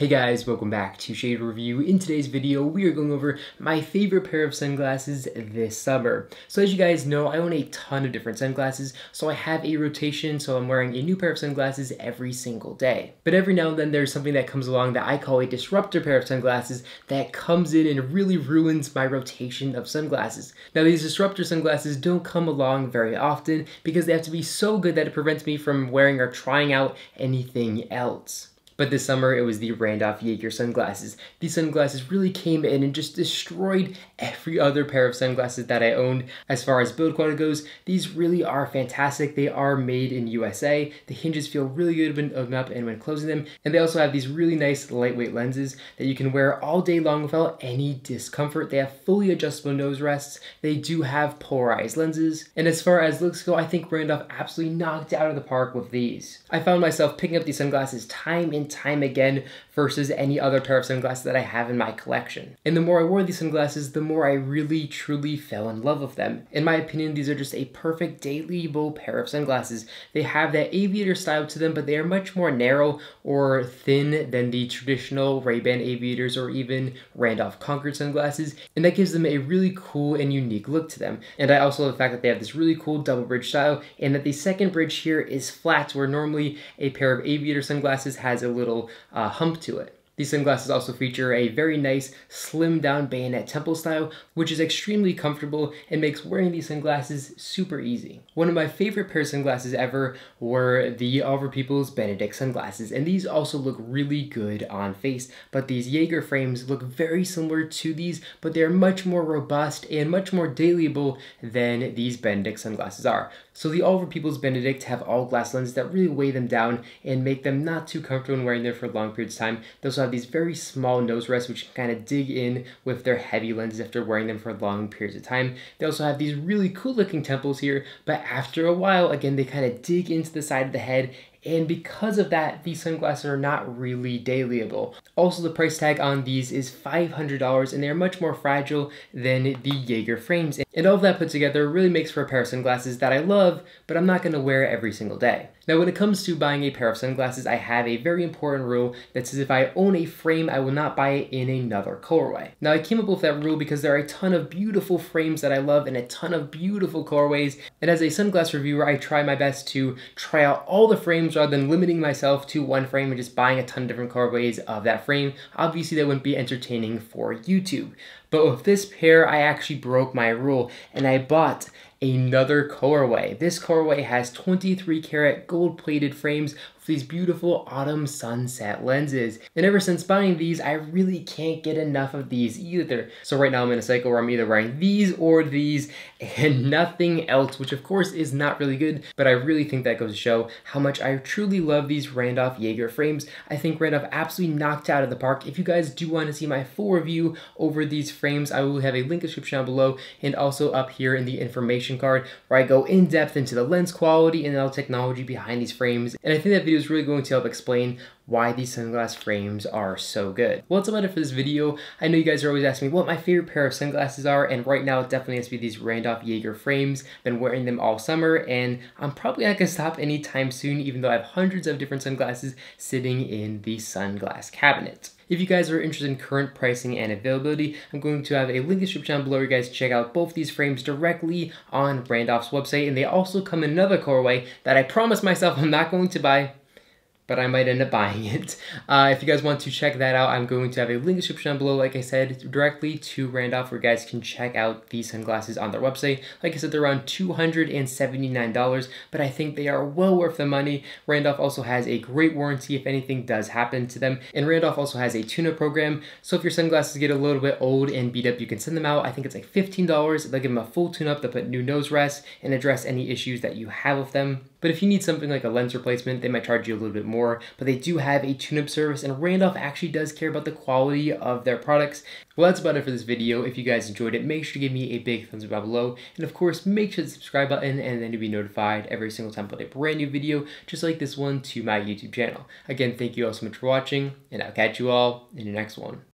Hey guys, welcome back to Shade Review. In today's video, we are going over my favorite pair of sunglasses this summer. So as you guys know, I own a ton of different sunglasses, so I have a rotation, so I'm wearing a new pair of sunglasses every single day. But every now and then there's something that comes along that I call a disruptor pair of sunglasses that comes in and really ruins my rotation of sunglasses. Now these disruptor sunglasses don't come along very often because they have to be so good that it prevents me from wearing or trying out anything else. But this summer, it was the Randolph Jaeger sunglasses. These sunglasses really came in and just destroyed every other pair of sunglasses that I owned. As far as build quality goes, these really are fantastic. They are made in USA. The hinges feel really good when opening up and when closing them. And they also have these really nice lightweight lenses that you can wear all day long without any discomfort. They have fully adjustable nose rests. They do have polarized lenses. And as far as looks go, I think Randolph absolutely knocked out of the park with these. I found myself picking up these sunglasses time and time again versus any other pair of sunglasses that I have in my collection. And the more I wore these sunglasses, the more I really truly fell in love with them. In my opinion, these are just a perfect daily bow pair of sunglasses. They have that aviator style to them, but they are much more narrow or thin than the traditional Ray-Ban aviators or even Randolph Concorde sunglasses, and that gives them a really cool and unique look to them. And I also love the fact that they have this really cool double bridge style, and that the second bridge here is flat, where normally a pair of aviator sunglasses has a little uh, hump to it. These sunglasses also feature a very nice slim down bayonet temple style, which is extremely comfortable and makes wearing these sunglasses super easy. One of my favorite pair of sunglasses ever were the Oliver Peoples Benedict sunglasses, and these also look really good on face, but these Jaeger frames look very similar to these, but they're much more robust and much more dailyable than these Benedict sunglasses are. So the Oliver Peoples Benedict have all glass lenses that really weigh them down and make them not too comfortable when wearing them for long periods of time. They also have have these very small nose rests which can kind of dig in with their heavy lenses after wearing them for long periods of time. They also have these really cool looking temples here, but after a while, again, they kind of dig into the side of the head and because of that, these sunglasses are not really dailyable. Also, the price tag on these is $500 and they're much more fragile than the Jaeger frames. And all of that put together really makes for a pair of sunglasses that I love, but I'm not gonna wear every single day. Now, when it comes to buying a pair of sunglasses, I have a very important rule that says if I own a frame, I will not buy it in another colorway. Now, I came up with that rule because there are a ton of beautiful frames that I love and a ton of beautiful colorways. And as a sunglass reviewer, I try my best to try out all the frames rather than limiting myself to one frame and just buying a ton of different colorways of that frame. Obviously, that wouldn't be entertaining for YouTube. But with this pair, I actually broke my rule and I bought another colorway. This colorway has 23 karat gold plated frames these beautiful autumn sunset lenses. And ever since buying these, I really can't get enough of these either. So right now I'm in a cycle where I'm either wearing these or these and nothing else, which of course is not really good, but I really think that goes to show how much I truly love these Randolph Jaeger frames. I think Randolph absolutely knocked out of the park. If you guys do want to see my full review over these frames, I will have a link in the description down below and also up here in the information card where I go in depth into the lens quality and all technology behind these frames. And I think that video is really going to help explain why these sunglass frames are so good. Well, that's about it for this video. I know you guys are always asking me what my favorite pair of sunglasses are, and right now it definitely has to be these Randolph Jaeger frames. Been wearing them all summer, and I'm probably not gonna stop anytime soon, even though I have hundreds of different sunglasses sitting in the sunglass cabinet. If you guys are interested in current pricing and availability, I'm going to have a link in the description down below where you guys check out both these frames directly on Randolph's website, and they also come in another colorway that I promise myself I'm not going to buy but I might end up buying it. Uh, if you guys want to check that out, I'm going to have a link description down below, like I said, directly to Randolph, where you guys can check out these sunglasses on their website. Like I said, they're around $279, but I think they are well worth the money. Randolph also has a great warranty if anything does happen to them, and Randolph also has a tune-up program, so if your sunglasses get a little bit old and beat up, you can send them out. I think it's like $15. They'll give them a full tune-up, they'll put new nose rests, and address any issues that you have with them. But if you need something like a lens replacement, they might charge you a little bit more, but they do have a tune-up service, and Randolph actually does care about the quality of their products. Well, that's about it for this video. If you guys enjoyed it, make sure to give me a big thumbs up down below, and of course, make sure to subscribe button, and then you'll be notified every single time I put a brand new video, just like this one, to my YouTube channel. Again, thank you all so much for watching, and I'll catch you all in the next one.